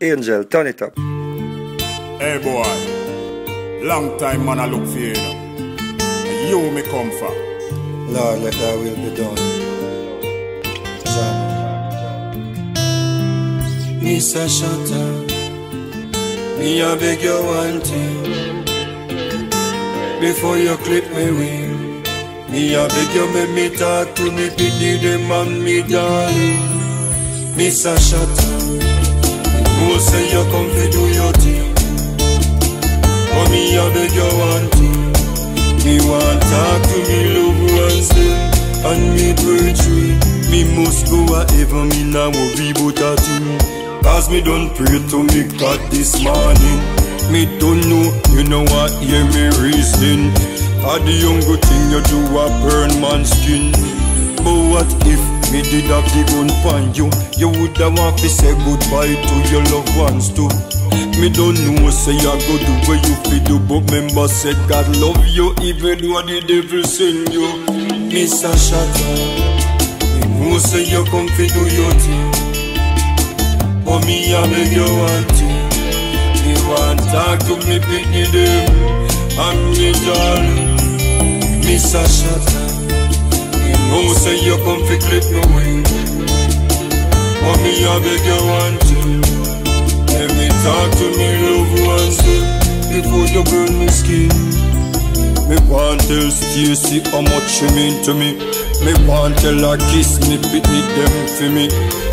Angel, turn it up. Hey boy, long time man I look for you. Now. You me come for. Lord, let thy will be done. John. Mr. Shotta, me I beg you one thing. Before you clip me wing, me I beg you make me talk to me pity them and me darling. Mr. Shotta, who say you come to do your thing? Me I beg you one thing. Me want talk to me loved ones them And me poetry Me must go wherever me now worry about a thing Cause me don't pray to me God this morning. Me don't know, you know what, hear me reasoning. Cause the young good thing you do a burn man's skin. But what if me did have the gun find you. You woulda want to say goodbye to your loved ones too. Me don't know, say I go do what you feel do But member said God love you even though the devil send you. Mr. Shotta Me know say you come fi do your thing. But me I beg you one thing. Me want talk to me picky them And me darling. Mr. Shotta Me know say you come fi clip me wing? But me I beg you one thing. Let me talk to me loved ones Before you burn me skin. Me want tell Stacy how much she mean to me. Me want tell her kiss me, pit me them for me.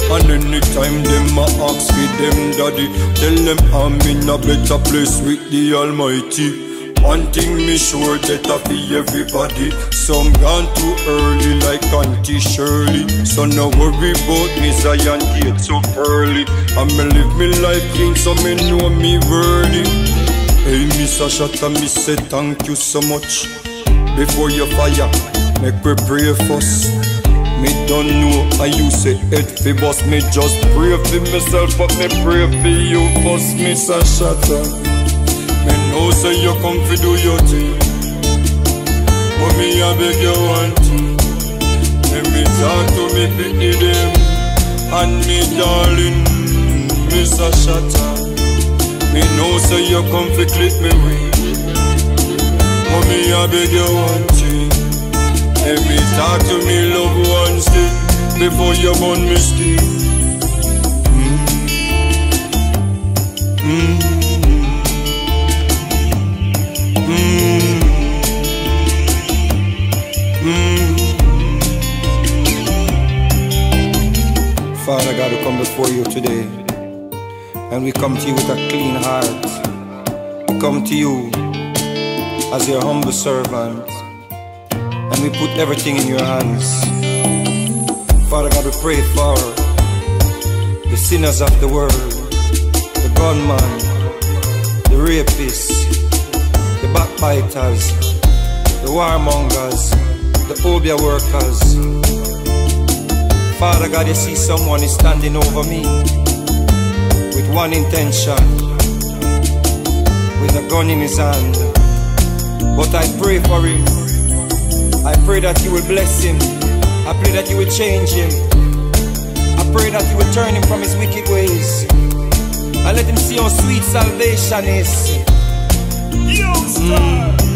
And anytime them a ask for them daddy Tell them I'm in a better place with the almighty one thing me sure that I be everybody. Some gone too early like Auntie Shirley. So no worry about me Zion gate so early I'ma live me life clean so me know me worthy. Hey Mr. Shotta me say thank you so much. Before you fire make we pray first. Me don't know how you say it fi boss Me just pray for myself but me pray for you first Mr. Shotta me know say you come fi do your thing. But me I beg you one thing. Let me talk to me pity them. And me darling Mr. Shotta Me know say you come fi clip me wing But me I beg you one thing. Let me talk to me loved ones thing Before you burn me skin Father God, we come before you today and we come to you with a clean heart. We come to you as your humble servant and we put everything in your hands. Father God, we pray for the sinners of the world, the gunman, the rapists, the backbiters, the warmongers, the obeah workers. Father God, you see someone is standing over me with one intention, with a gun in his hand. But I pray for him. I pray that you will bless him. I pray that you will change him. I pray that you will turn him from his wicked ways. And let him see how sweet salvation is. Yo, star. Mm.